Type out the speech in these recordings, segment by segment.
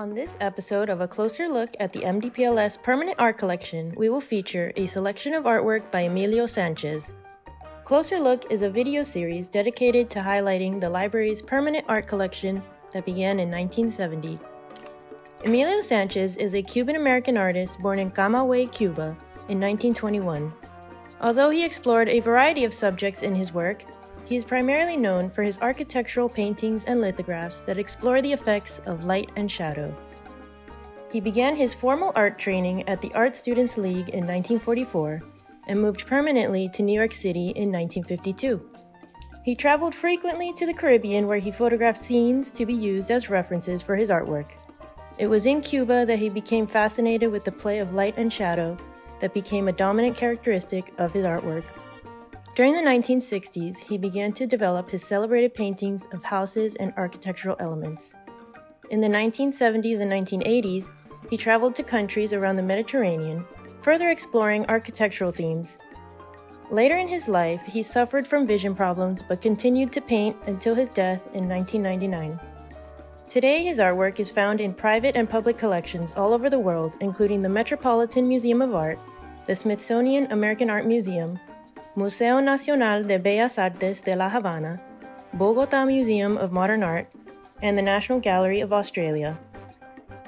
On this episode of A Closer Look at the MDPLS Permanent Art Collection, we will feature a selection of artwork by Emilio Sanchez. Closer Look is a video series dedicated to highlighting the library's permanent art collection that began in 1970. Emilio Sanchez is a Cuban American artist born in Camagüey, Cuba, in 1921. Although he explored a variety of subjects in his work, he is primarily known for his architectural paintings and lithographs that explore the effects of light and shadow. He began his formal art training at the Art Students League in 1944 and moved permanently to New York City in 1952. He traveled frequently to the Caribbean where he photographed scenes to be used as references for his artwork. It was in Cuba that he became fascinated with the play of light and shadow that became a dominant characteristic of his artwork. During the 1960s, he began to develop his celebrated paintings of houses and architectural elements. In the 1970s and 1980s, he traveled to countries around the Mediterranean, further exploring architectural themes. Later in his life, he suffered from vision problems but continued to paint until his death in 1999. Today, his artwork is found in private and public collections all over the world, including the Metropolitan Museum of Art, the Smithsonian American Art Museum, Museo Nacional de Bellas Artes de La Habana, Bogota Museum of Modern Art, and the National Gallery of Australia.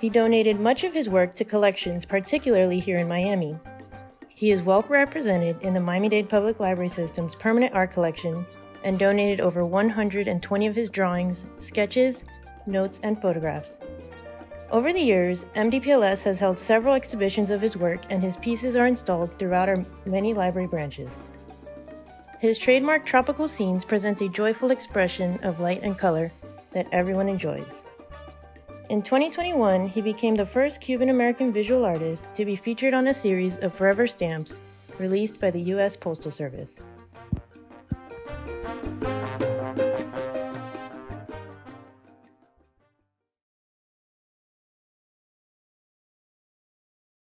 He donated much of his work to collections, particularly here in Miami. He is well represented in the Miami Dade Public Library System's permanent art collection and donated over 120 of his drawings, sketches, notes, and photographs. Over the years, MDPLS has held several exhibitions of his work, and his pieces are installed throughout our many library branches. His trademark tropical scenes present a joyful expression of light and color that everyone enjoys. In 2021, he became the first Cuban American visual artist to be featured on a series of Forever stamps released by the U.S. Postal Service.